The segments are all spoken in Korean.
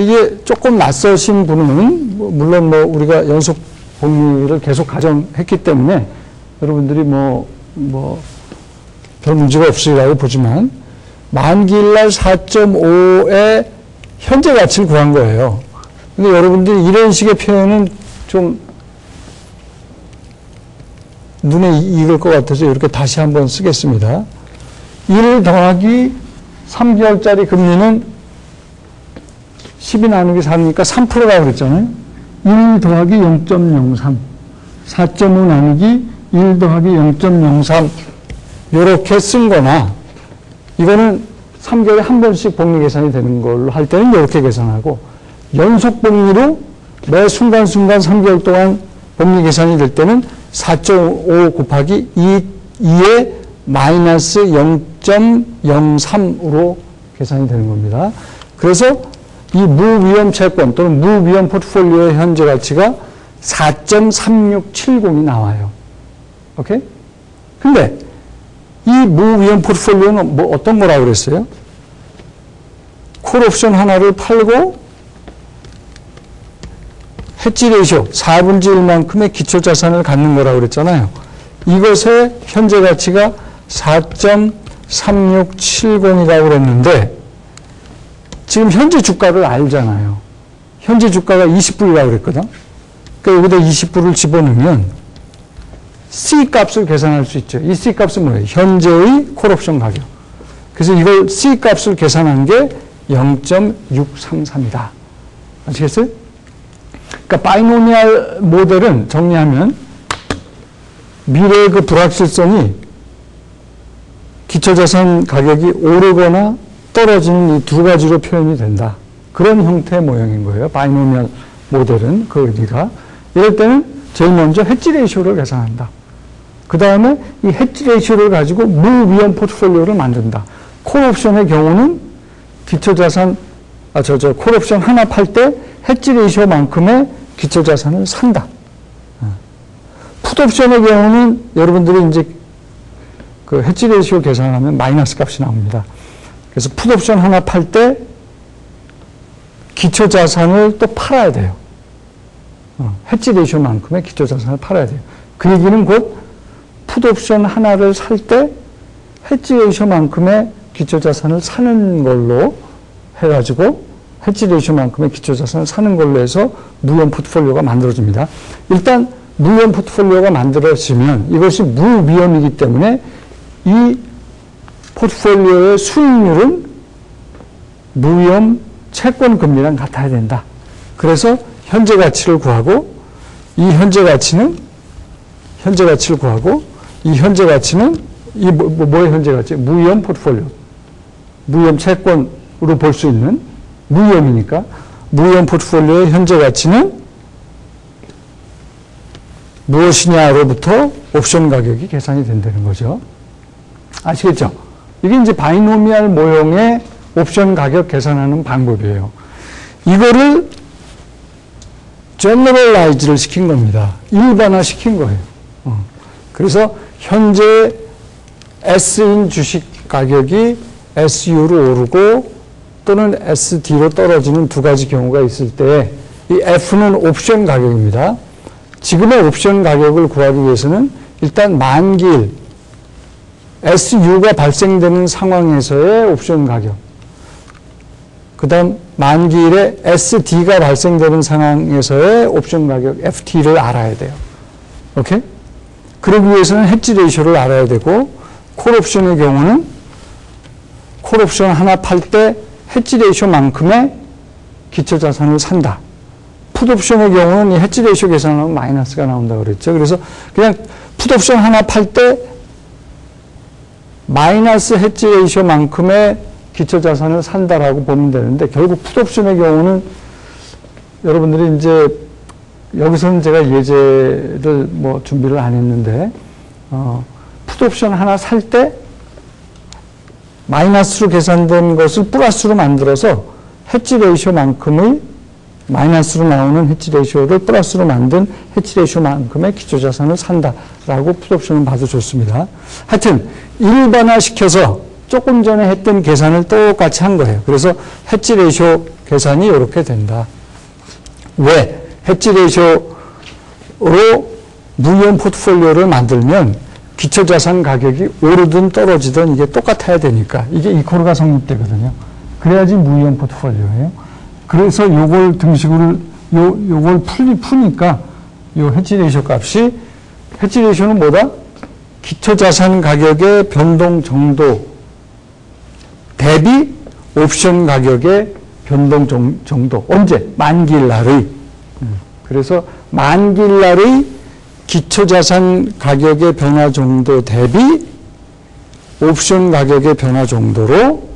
이게 조금 낯서신 분은 뭐 물론 뭐 우리가 연속 복리를 계속 가정했기 때문에 여러분들이 뭐 뭐 별 문제가 없으리라고 보지만 만기일날 4.5의 현재 가치를 구한 거예요. 근데 여러분들이 이런 식의 표현은 좀 눈에 익을 것 같아서 이렇게 다시 한번 쓰겠습니다. 1 더하기 3개월짜리 금리는 10이 나누기 4니까 3%라고 그랬잖아요. 1 더하기 0.03. 4.5 나누기 1 더하기 0.03. 이렇게 쓴 거나, 이거는 3개월에 한 번씩 복리 계산이 되는 걸로 할 때는 이렇게 계산하고, 연속 복리로 매 순간순간 3개월 동안 복리 계산이 될 때는 4.5 곱하기 2, 2의 마이너스 0.03으로 계산이 되는 겁니다. 그래서 이 무위험 채권 또는 무위험 포트폴리오의 현재 가치가 4.3670이 나와요. 오케이? 근데 이 무위험 포트폴리오는 뭐 어떤 거라고 그랬어요? 콜 옵션 하나를 팔고 해지 레이쇼 4분의 1만큼의 기초 자산을 갖는 거라고 그랬잖아요. 이것의 현재 가치가 4.3670이라고 그랬는데 지금 현재 주가를 알잖아요. 현재 주가가 20불이라고 그랬거든. 그러니까 여기다 20불을 집어넣으면 C 값을 계산할 수 있죠. 이 C 값은 뭐예요? 현재의 콜옵션 가격. 그래서 이걸 C 값을 계산한 게 0.633이다. 아시겠어요? 그러니까 binomial 모델은 정리하면 미래의 그 불확실성이 기초자산 가격이 오르거나 떨어지는 이 두 가지로 표현이 된다. 그런 형태의 모형인 거예요. binomial 모델은 그 의미가. 이럴 때는 제일 먼저 해지 레이쇼를 계산한다. 그 다음에 이 해지 레이쇼를 가지고 무위험 포트폴리오를 만든다. 콜옵션의 경우는 기초자산, 아, 저, 저, 콜옵션 하나 팔때 hedge ratio만큼의 기초자산을 산다. 어. 풋옵션의 경우는 여러분들이 이제 그 해지 레이쇼 계산하면 마이너스 값이 나옵니다. 그래서 풋옵션 하나 팔 때 기초 자산을 또 팔아야 돼요. 어, hedge ratio만큼의 기초 자산을 팔아야 돼요. 그 얘기는 곧 풋옵션 하나를 살 때 hedge ratio만큼의 기초 자산을 사는 걸로 해가지고 hedge ratio만큼의 기초 자산을 사는 걸로 해서 무위험 포트폴리오가 만들어집니다. 일단 무위험 포트폴리오가 만들어지면 이것이 무위험이기 때문에 이 포트폴리오의 수익률은 무위험 채권 금리랑 같아야 된다. 그래서 현재 가치를 구하고 이 현재 가치는 현재 가치를 구하고 이 현재 가치는 이 뭐, 뭐, 뭐의 현재 가치? 무위험 포트폴리오. 무위험 채권으로 볼 수 있는 무위험이니까 무위험 포트폴리오의 현재 가치는 무엇이냐로부터 옵션 가격이 계산이 된다는 거죠. 아시겠죠? 이게 이제 binomial 모형의 옵션 가격 계산하는 방법이에요. 이거를 제너럴라이즈를 시킨 겁니다. 일반화 시킨 거예요. 어. 그래서 현재 S인 주식 가격이 SU로 오르고 또는 SD로 떨어지는 두 가지 경우가 있을 때 이 F는 옵션 가격입니다. 지금의 옵션 가격을 구하기 위해서는 일단 만기일 SU가 발생되는 상황에서의 옵션 가격 그 다음 만기일에 SD가 발생되는 상황에서의 옵션 가격 FT를 알아야 돼요. 오케이? 그러기 위해서는 해지 레이쇼를 알아야 되고 콜 옵션의 경우는 콜 옵션 하나 팔때 hedge ratio만큼의 기초 자산을 산다. 풋 옵션의 경우는 이 해지 레이쇼 계산하면 마이너스가 나온다고 그랬죠. 그래서 그냥 풋 옵션 하나 팔때 마이너스 hedge ratio만큼의 기초자산을 산다라고 보면 되는데 결국 풋옵션의 경우는 여러분들이 이제 여기서는 제가 예제를 뭐 준비를 안 했는데 어, 풋옵션 하나 살 때 마이너스로 계산된 것을 플러스로 만들어서 hedge ratio만큼의 마이너스로 나오는 해치 레이쇼를 플러스로 만든 hedge ratio만큼의 기초자산을 산다라고 풋옵션을 봐도 좋습니다. 하여튼 일반화시켜서 조금 전에 했던 계산을 똑같이 한 거예요. 그래서 해지 레이쇼 계산이 이렇게 된다. 왜? hedge ratio로 무위험 포트폴리오를 만들면 기초자산 가격이 오르든 떨어지든 이게 똑같아야 되니까 이게 equal이 성립되거든요. 그래야지 무위험 포트폴리오예요. 그래서 요걸 등식으로 요 요걸 풀 푸니까 요 해지 레이쇼 값이 hedge ratio는 뭐다? 기초 자산 가격의 변동 정도 대비 옵션 가격의 변동 정- 정도 언제 만기일 날의 음, 그래서 만기일 날의 기초 자산 가격의 변화 정도 대비 옵션 가격의 변화 정도로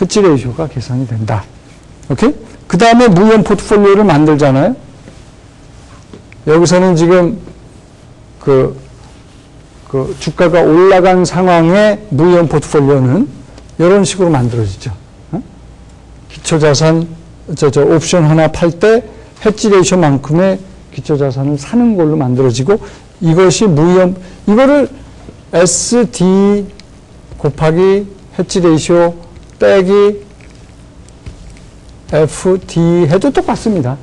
해지 레이쇼가 계산이 된다. 오케이? 그 다음에 무형 포트폴리오를 만들잖아요. 여기서는 지금 그, 그 주가가 올라간 상황의 무형 포트폴리오는 이런 식으로 만들어지죠. 어? 기초자산, 저, 저 옵션 하나 팔 때 해지 레이쇼만큼의 기초자산을 사는 걸로 만들어지고 이것이 무형, 이거를 SD 곱하기 해지 레이쇼 빼기 FD 해도 똑같습니다.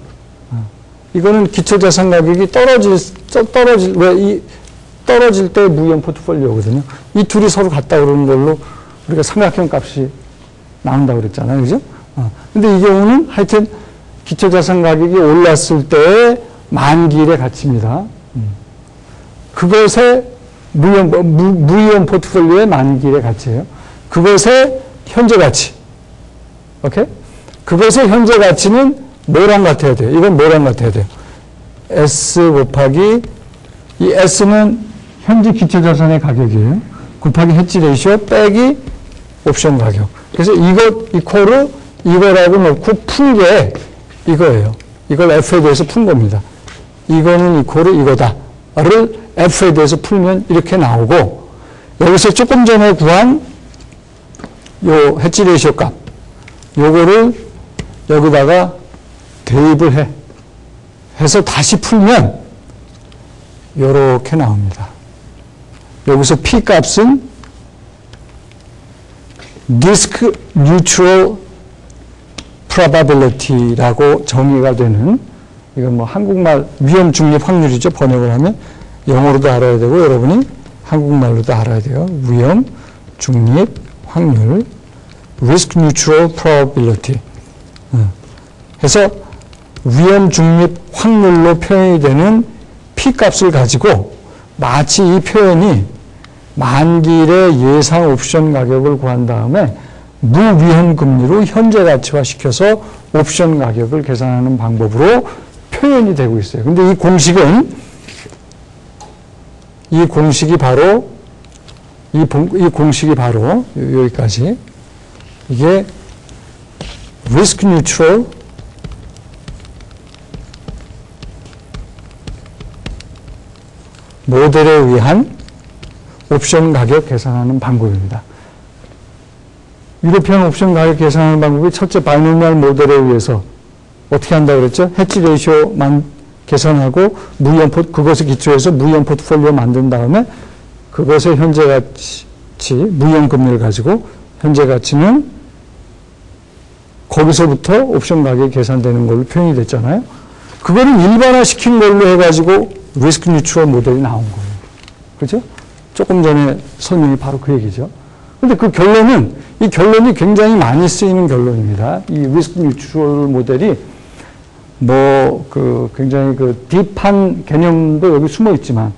어. 이거는 기초자산 가격이 떨어질, 쩌- 떨어질, 왜, 이, 떨어질 때 무위험 포트폴리오거든요. 이 둘이 서로 같다 그러는 걸로 우리가 삼각형 값이 나온다고 그랬잖아요. 그죠? 어. 근데 이 경우는 하여튼 기초자산 가격이 올랐을 때의 만기일의 가치입니다. 음. 그것의 무위험, 무, 무위험 포트폴리오의 만기일의 가치예요. 그것의 현재 가치. 오케이? 그것의 현재 가치는 뭐랑 같아야 돼요? 이건 뭐랑 같아야 돼요? S 곱하기 이 S는 현재 기초자산의 가격이에요. 곱하기 해지 레이쇼 빼기 옵션 가격. 그래서 이것 equal 이거라고 놓고 푼 게 이거예요. 이걸 F에 대해서 푼 겁니다. 이거는 equal 이거다를 F에 대해서 풀면 이렇게 나오고 여기서 조금 전에 구한 요 해지 레이쇼 값 요거를 여기다가 대입을 해. 해서 다시 풀면 요렇게 나옵니다. 여기서 P 값은 Risk Neutral Probability라고 정의가 되는 이건 뭐 한국말 위험 중립 확률이죠. 번역을 하면 영어로도 알아야 되고 여러분이 한국말로도 알아야 돼요. 위험 중립 확률 Risk Neutral Probability 해서 위험 중립 확률로 표현이 되는 P 값을 가지고 마치 이 표현이 만기일의 예상 옵션 가격을 구한 다음에 무위험 금리로 현재 가치화 시켜서 옵션 가격을 계산하는 방법으로 표현이 되고 있어요. 근데 이 공식은 이 공식이 바로 이, 봉- 이 공식이 바로 요- 여기까지 이게 risk neutral 모델에 의한 옵션 가격 계산하는 방법입니다. European 옵션 가격 계산하는 방법이 첫째 binomial 모델에 의해서 어떻게 한다고 그랬죠? 해치 레이쇼만 계산하고 무위험 포 그것을 기초해서 무위험 포트폴리오 만든 다음에 그것의 현재 가치 무위험 금리를 가지고 현재 가치는 거기서부터 옵션 가격이 계산되는 걸로 표현이 됐잖아요. 그거를 일반화 시킨 걸로 해가지고 risk neutral 모델이 나온 거예요. 그죠? 조금 전에 설명이 바로 그 얘기죠. 근데 그 결론은, 이 결론이 굉장히 많이 쓰이는 결론입니다. 이 리스크 뉴트럴 모델이 뭐, 그, 굉장히 그 딥한 개념도 여기 숨어 있지만,